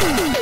どっち?